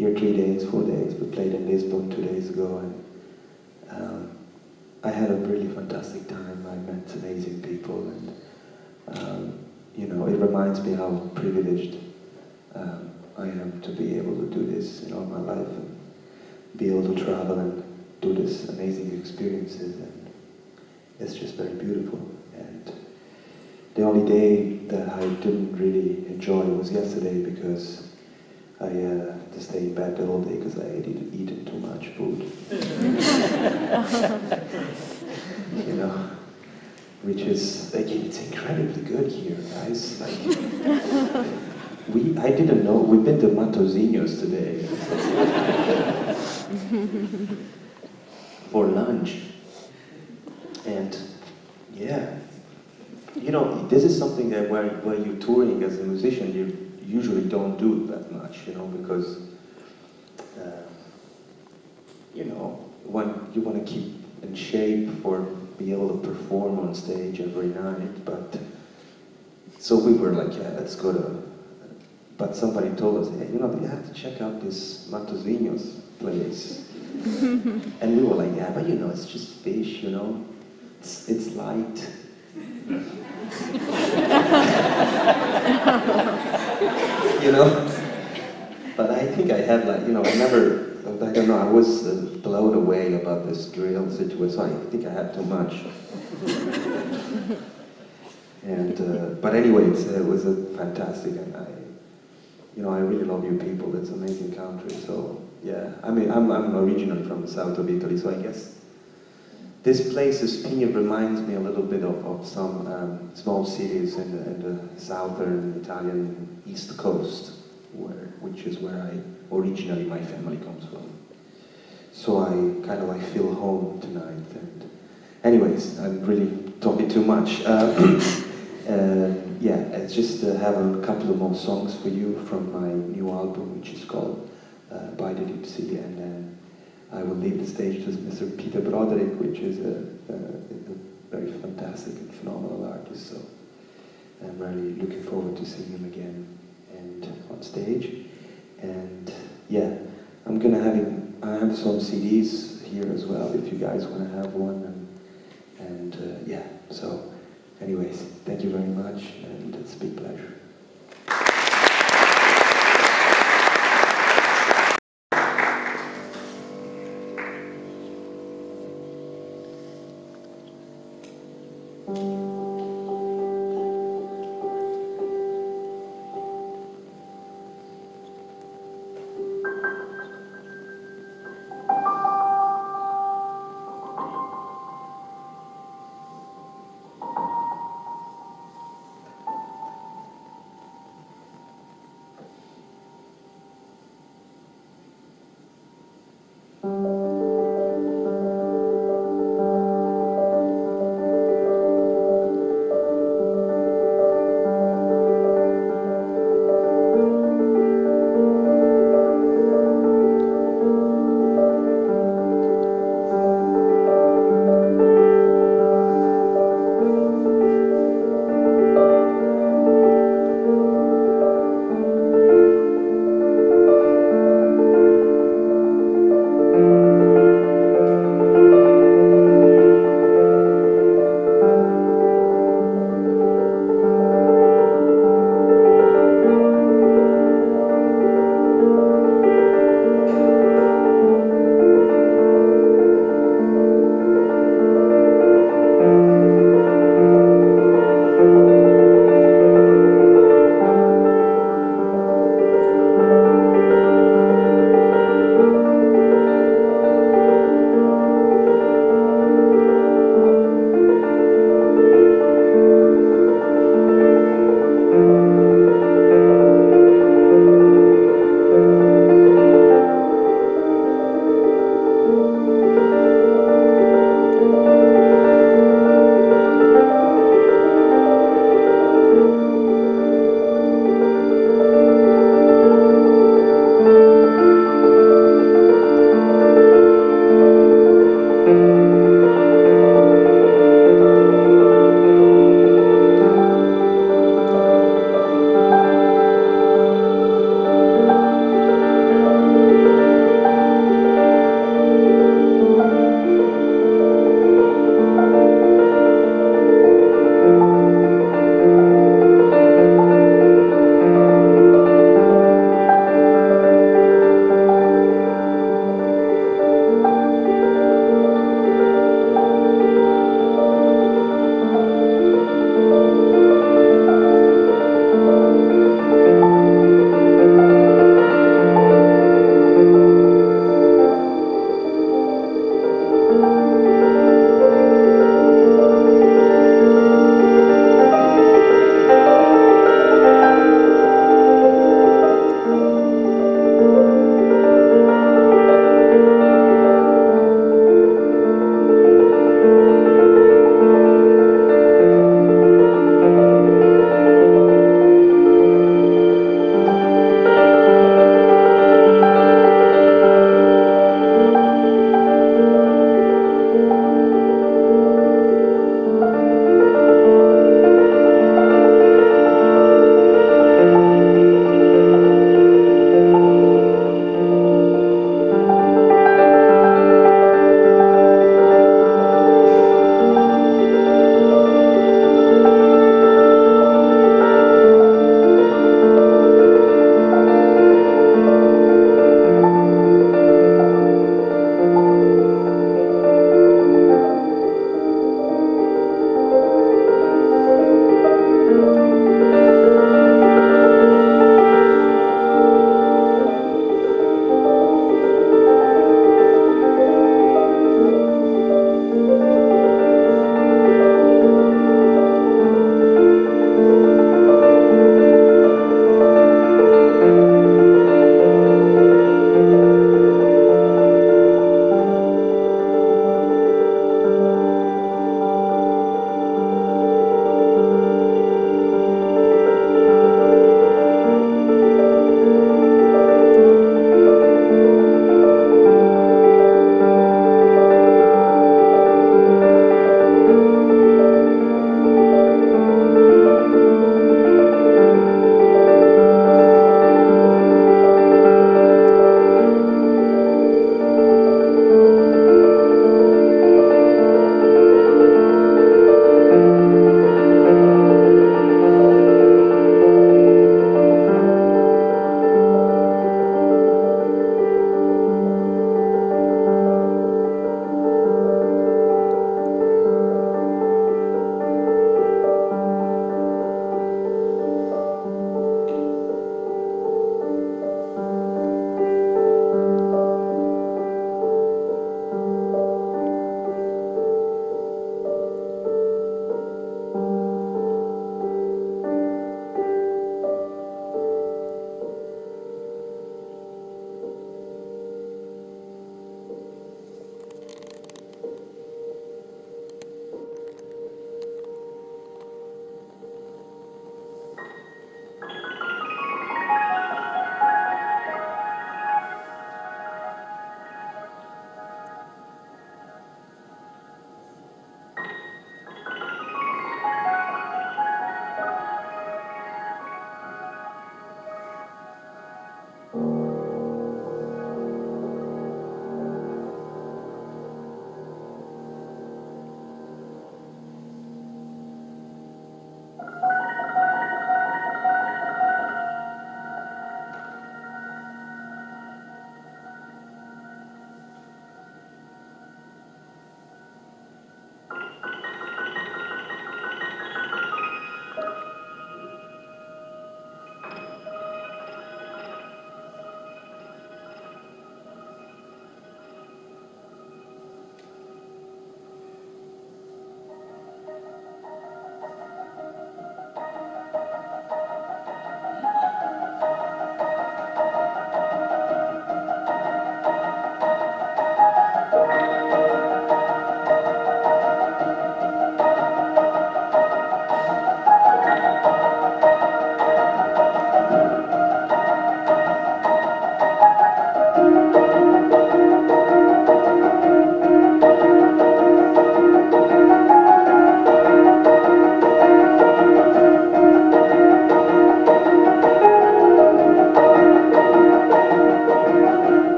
Here three days, four days. We played in Lisbon two days ago, and um, I had a really fantastic time. I met amazing people, and um, you know, it reminds me how privileged um, I am to be able to do this in all my life and be able to travel and do this amazing experiences, and it's just very beautiful. And the only day that I didn't really enjoy was yesterday because I uh, had to stay in bed the whole day because I had eaten, too much food. you know, which is like it's incredibly good here, guys. Like we, I didn't know. We've been to Matosinhos today. For lunch, and yeah, you know, this is something that where, where you're touring as a musician, you usually don't do that much, you know, because, uh, you know, when you want to keep in shape for be able to perform on stage every night, but, so we were like, yeah, let's go to, but somebody told us, hey, you know, you have to check out this Matosinhos place. and we were like, yeah, but you know, it's just fish, you know, it's, it's light. you know? But I think I had like, you know, I never, I don't know, I was uh, blown away about this drill situation. I think I had too much. and, uh, but anyway, uh, it was a fantastic, and I, you know, I really love you people. It's an amazing country. So yeah, I mean, I'm, I'm originally from the south of Italy, so I guess this place, Espinho, reminds me a little bit of, of some um, small cities in the, in the, southern Italian east coast, where, which is where I originally my family comes from. So I kind of like feel home tonight. And anyways, I'm really talking too much. Uh, uh, yeah, I just uh, have a couple of more songs for you from my new album, which is called uh, By the Deep Sea, and I will leave the stage to Mr. Peter Broderick, which is a, a, a, very fantastic and phenomenal artist. So I'm really looking forward to seeing him again and on stage. And yeah, I'm gonna have him. I have some CDs here as well if you guys want to have one. And, and uh, yeah, so anyways, thank you very much, and it's a big pleasure.